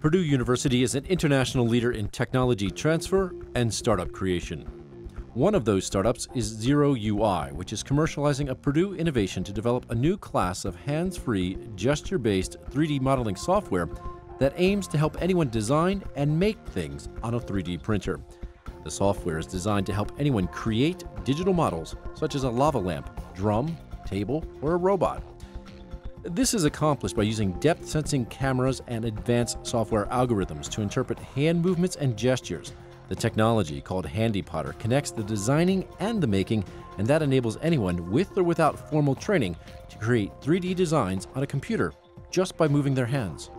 Purdue University is an international leader in technology transfer and startup creation. One of those startups is Zero UI, which is commercializing a Purdue innovation to develop a new class of hands free, gesture based 3D modeling software that aims to help anyone design and make things on a 3D printer. The software is designed to help anyone create digital models such as a lava lamp, drum, table, or a robot. This is accomplished by using depth sensing cameras and advanced software algorithms to interpret hand movements and gestures. The technology, called HandyPotter, connects the designing and the making, and that enables anyone with or without formal training to create 3D designs on a computer just by moving their hands.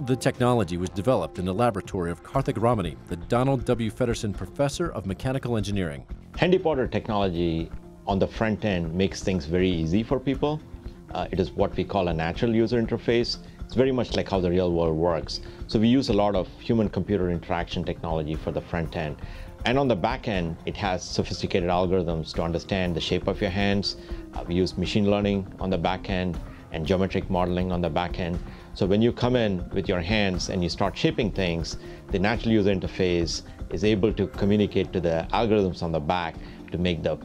The technology was developed in the laboratory of Karthik Ramani, the Donald W. Feddersen Professor of Mechanical Engineering. HandyPotter technology on the front end makes things very easy for people. Uh, it is what we call a natural user interface. It's very much like how the real world works. So we use a lot of human-computer interaction technology for the front end. And on the back end, it has sophisticated algorithms to understand the shape of your hands. Uh, we use machine learning on the back end and geometric modeling on the back end. So when you come in with your hands and you start shaping things, the natural user interface is able to communicate to the algorithms on the back to make the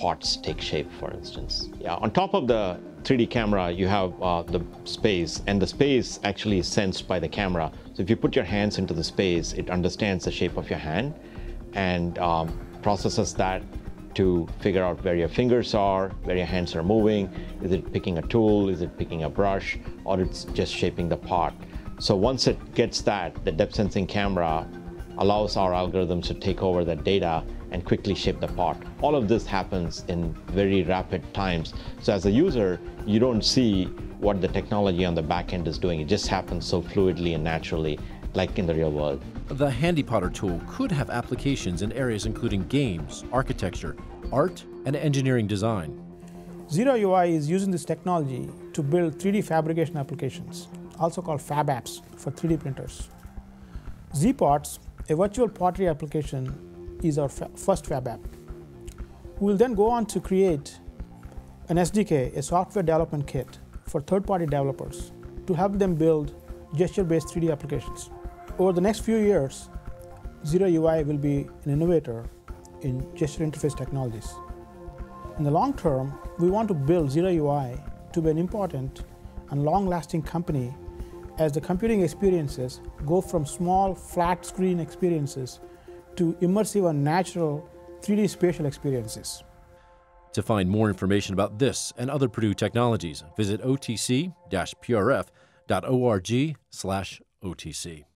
parts take shape, for instance. Yeah, on top of the 3D camera, you have uh, the space, and the space actually is sensed by the camera. So if you put your hands into the space, it understands the shape of your hand and um, processes that to figure out where your fingers are, where your hands are moving. Is it picking a tool? Is it picking a brush? Or it's just shaping the part. So once it gets that, the depth sensing camera allows our algorithms to take over that data and quickly shape the part. All of this happens in very rapid times. So as a user, you don't see what the technology on the back end is doing. It just happens so fluidly and naturally, like in the real world. The Handy Potter tool could have applications in areas including games, architecture, art, and engineering design. Zero UI is using this technology to build 3D fabrication applications, also called fab apps for 3D printers. ZPots, a virtual pottery application, is our first fab app. We will then go on to create an SDK, a software development kit for third-party developers to help them build gesture-based 3D applications. Over the next few years, Zero UI will be an innovator in gesture interface technologies. In the long term, we want to build Zero UI to be an important and long-lasting company as the computing experiences go from small flat screen experiences to immersive and natural 3D spatial experiences. To find more information about this and other Purdue technologies, visit otc-prf.org/otc.